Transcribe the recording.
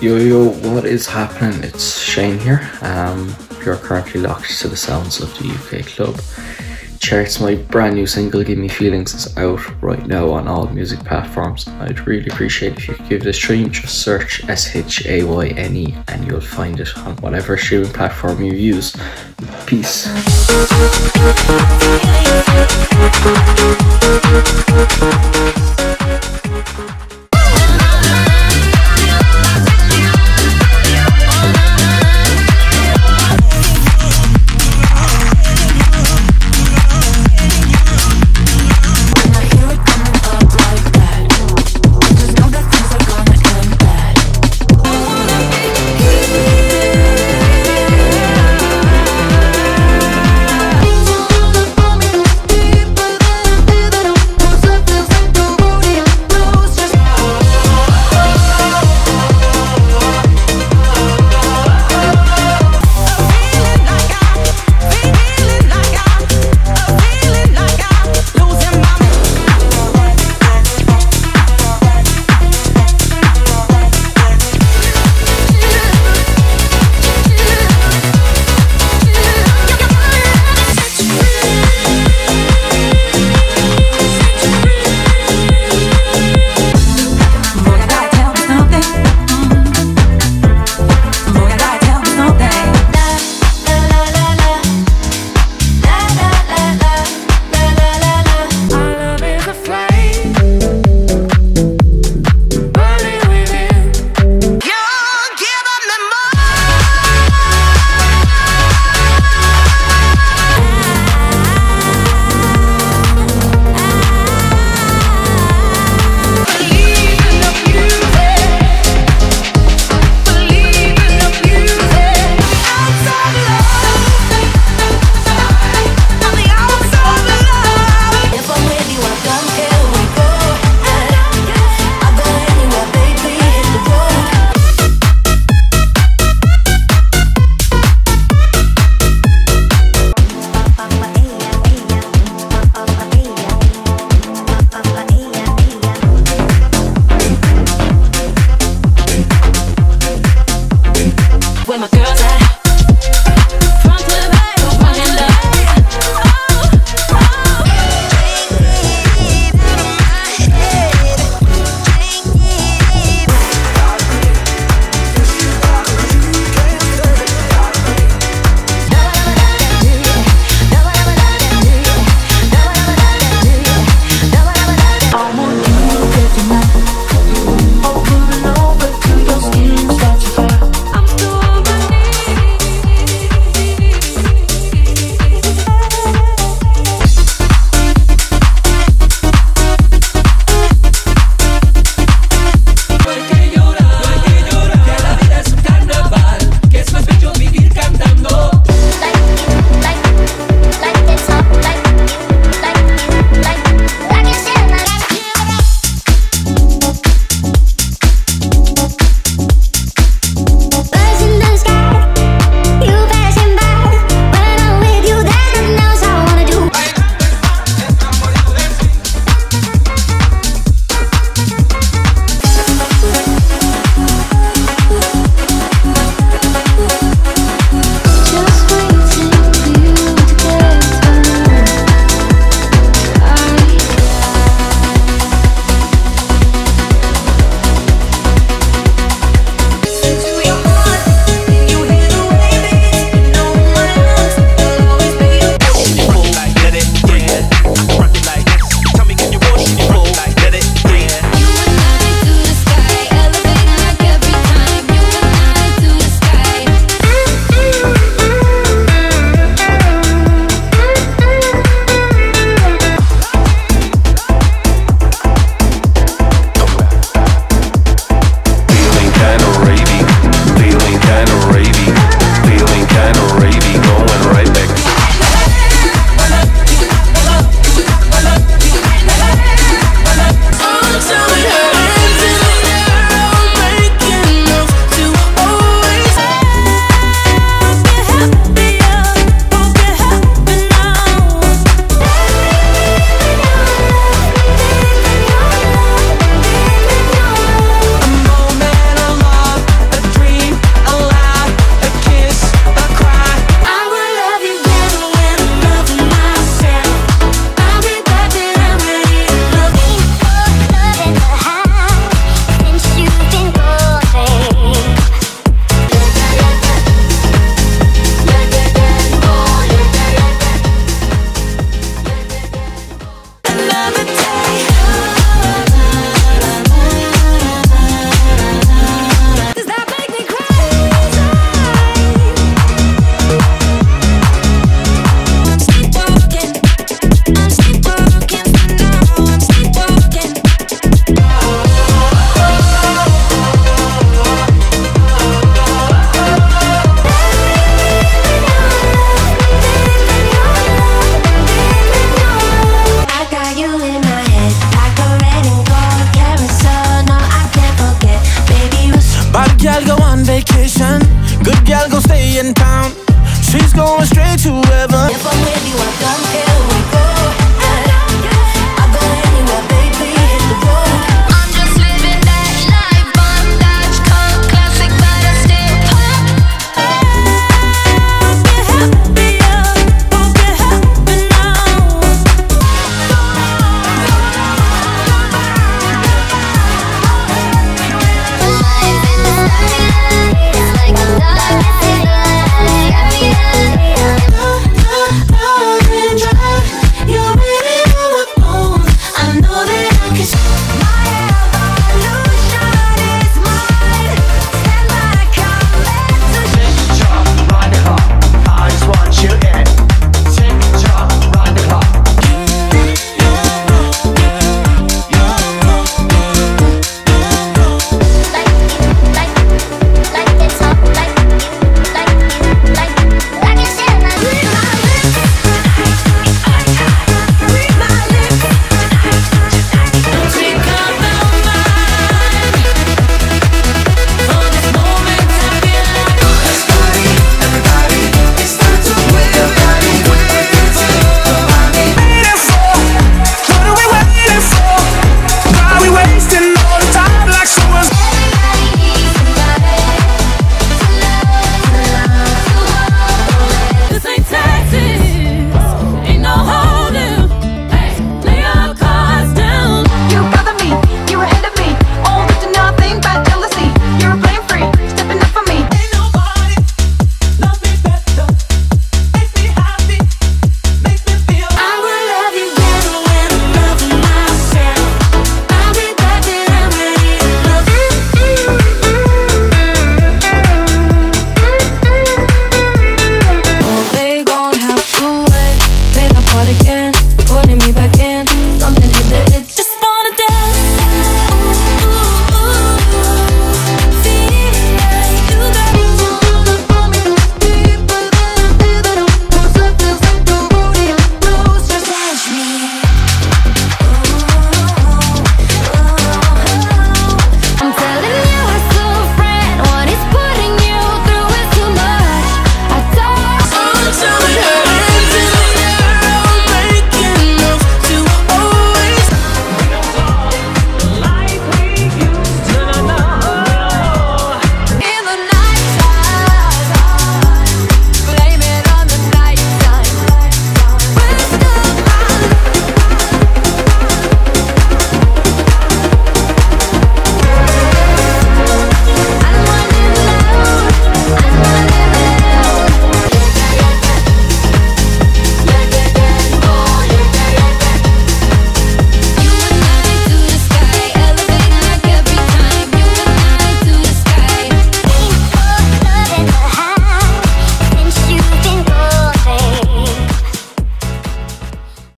Yo yo, what is happening? It's Shayne here. Um, you're currently locked to the sounds of the UK club. Charts my brand new single Give Me Feelings is out right now on all music platforms. I'd really appreciate if you could give this a stream. Just search S H A Y N E and you'll find it on whatever streaming platform you use. Peace. In town. She's going straight to heaven.